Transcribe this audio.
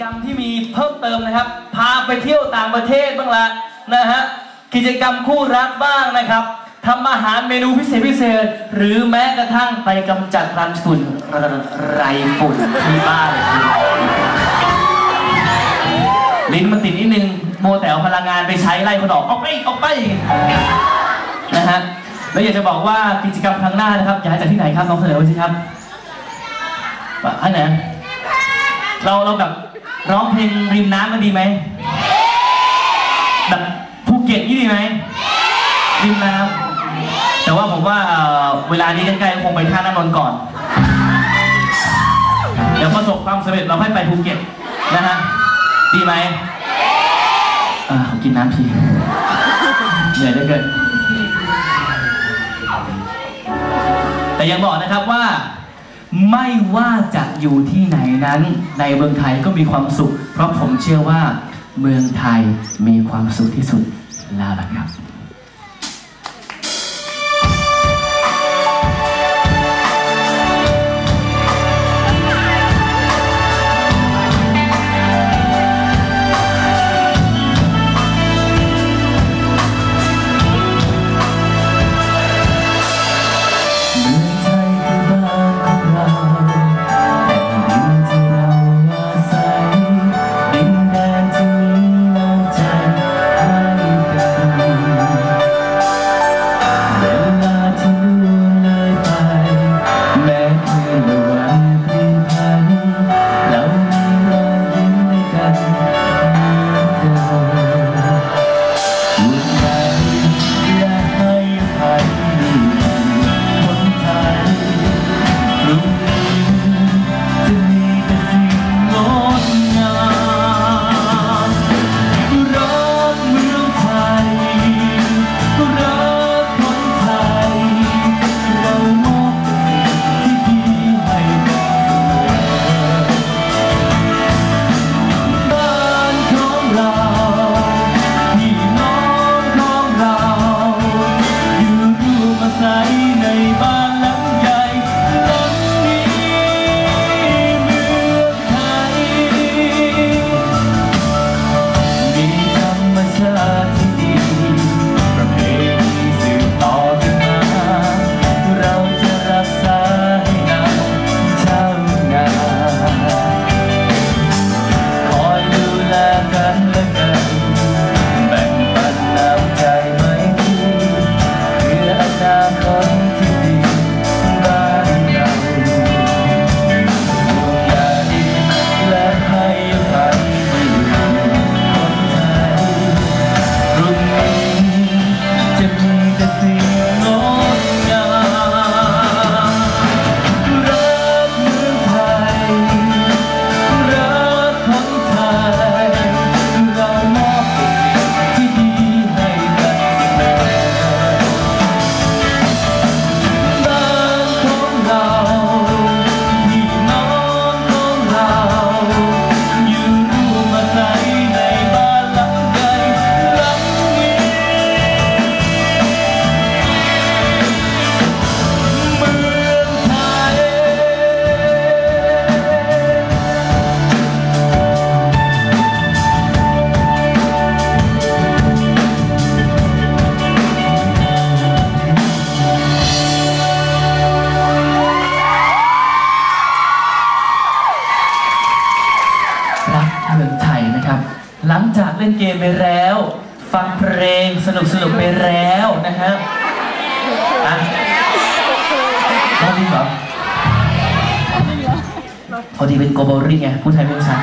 กรรมที่มีเพิ่มเติมนะครับ พาไปเที่ยวต่างประเทศบ้างละนะฮะกิจกรรมคู่รักบ้างนะครับทำอาหารเมนูพิเศษพิเศษ หรือแม้กระทั่งไปกำจัดรังฝุ่นไรฝุ่นที่บ้านลิ้นมันติดนิดนึงโมแต่เอาพลังงานไปใช้ไล่คนออกออกไปออกไปนะฮะแล้วอยากจะบอกว่ากิจกรรมครั้งหน้านะครับ อยากจัดที่ไหนครับน้องเสนอไว้สิครับอันไหน เราเราแบบร้องเพลงริมน้ำมันดีไหมแบบภูเก็ตนี่ดีไหมริมน้ำแต่ว่าผมว่าเวลานี้ใกล้ๆคงไปท่าน้ำนนท์ก่อน เดี๋ยวประสบความสำเร็จเราค่อยไปภูเก็ตนะฮะดีไหมอ่ากินน้ำทีเหนื่อยเหลือเกินแต่ยังบอกนะครับว่า ไม่ว่าจะอยู่ที่ไหนนั้น ในเมืองไทยก็มีความสุข เพราะผมเชื่อว่าเมืองไทยมีความสุขที่สุดแล้วล่ะครับ นเกมไปแล้ว ฟังเพลงสนุกสนุกไปแล้วนะฮะอะร้อดีเหรอพอดีเป็นโกโบรี่ไงพูดไทยไม่ชัด